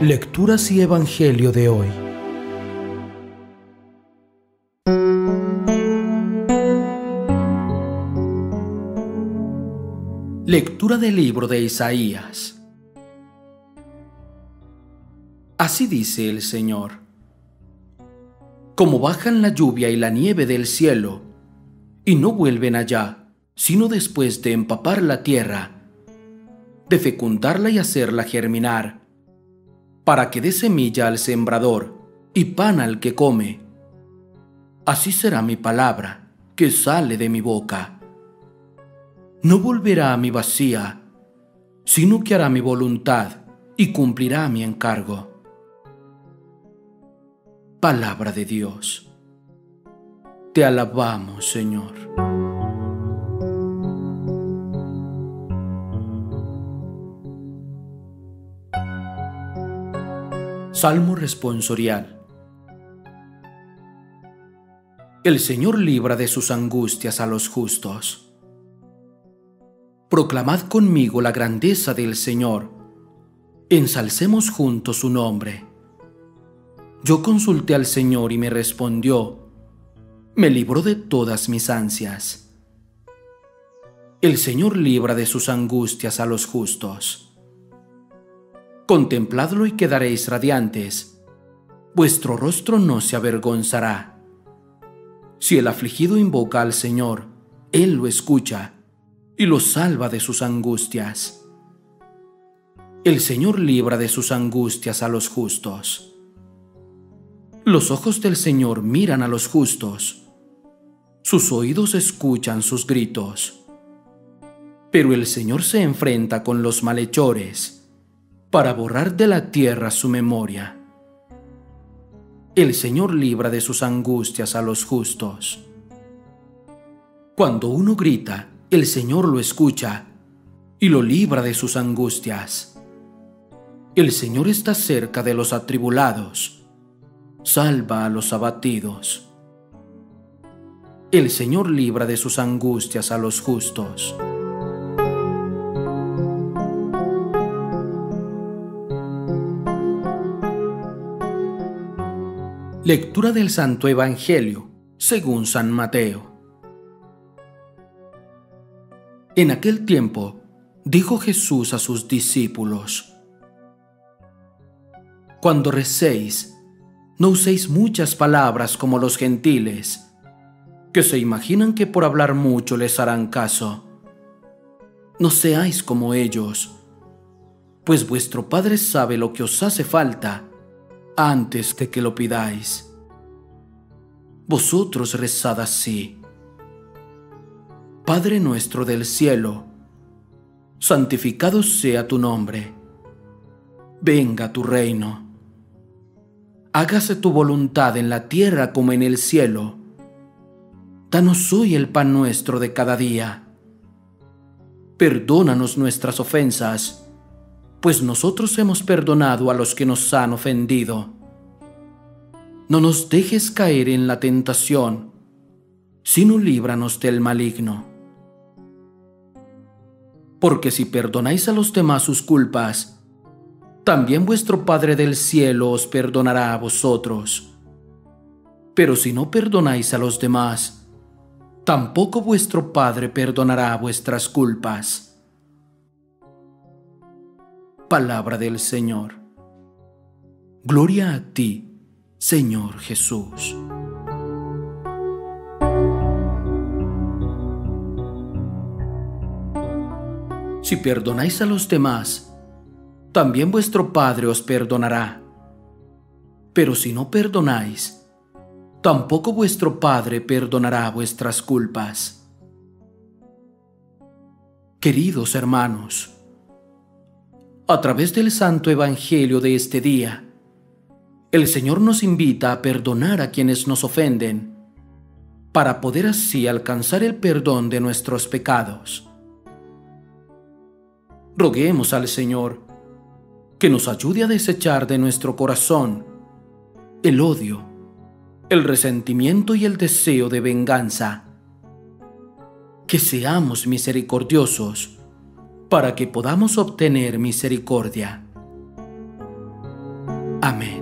Lecturas y Evangelio de hoy. Lectura del libro de Isaías. Así dice el Señor. Como bajan la lluvia y la nieve del cielo, y no vuelven allá, sino después de empapar la tierra, de fecundarla y hacerla germinar, para que dé semilla al sembrador y pan al que come. Así será mi palabra que sale de mi boca. No volverá a mi vacía, sino que hará mi voluntad y cumplirá mi encargo. Palabra de Dios. Te alabamos, Señor. Salmo responsorial. El Señor libra de sus angustias a los justos. Proclamad conmigo la grandeza del Señor. Ensalcemos juntos su nombre. Yo consulté al Señor y me respondió. Me libró de todas mis ansias. El Señor libra de sus angustias a los justos contempladlo y quedaréis radiantes, vuestro rostro no se avergonzará. Si el afligido invoca al Señor, Él lo escucha y lo salva de sus angustias. El Señor libra de sus angustias a los justos. Los ojos del Señor miran a los justos, sus oídos escuchan sus gritos. Pero el Señor se enfrenta con los malhechores para borrar de la tierra su memoria. El Señor libra de sus angustias a los justos. Cuando uno grita, el Señor lo escucha y lo libra de sus angustias. El Señor está cerca de los atribulados, salva a los abatidos. El Señor libra de sus angustias a los justos. Lectura del Santo Evangelio según San Mateo. En aquel tiempo dijo Jesús a sus discípulos, Cuando recéis, no uséis muchas palabras como los gentiles, que se imaginan que por hablar mucho les harán caso. No seáis como ellos, pues vuestro Padre sabe lo que os hace falta antes de que lo pidáis. Vosotros rezad así. Padre nuestro del cielo, santificado sea tu nombre. Venga tu reino. Hágase tu voluntad en la tierra como en el cielo. Danos hoy el pan nuestro de cada día. Perdónanos nuestras ofensas pues nosotros hemos perdonado a los que nos han ofendido. No nos dejes caer en la tentación, sino líbranos del maligno. Porque si perdonáis a los demás sus culpas, también vuestro Padre del cielo os perdonará a vosotros. Pero si no perdonáis a los demás, tampoco vuestro Padre perdonará vuestras culpas. Palabra del Señor. Gloria a ti, Señor Jesús. Si perdonáis a los demás, también vuestro Padre os perdonará. Pero si no perdonáis, tampoco vuestro Padre perdonará vuestras culpas. Queridos hermanos, a través del Santo Evangelio de este día, el Señor nos invita a perdonar a quienes nos ofenden, para poder así alcanzar el perdón de nuestros pecados. Roguemos al Señor que nos ayude a desechar de nuestro corazón el odio, el resentimiento y el deseo de venganza. Que seamos misericordiosos para que podamos obtener misericordia. Amén.